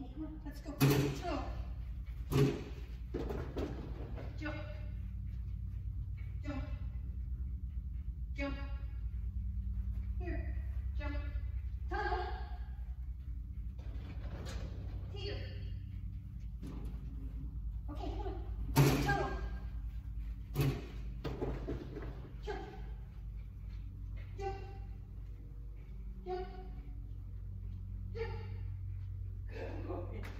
Let's go. Jump. Jump. Jump. Here. Jump. Tunnel. Teeter. Okay, come Jump. Jump. Jump. it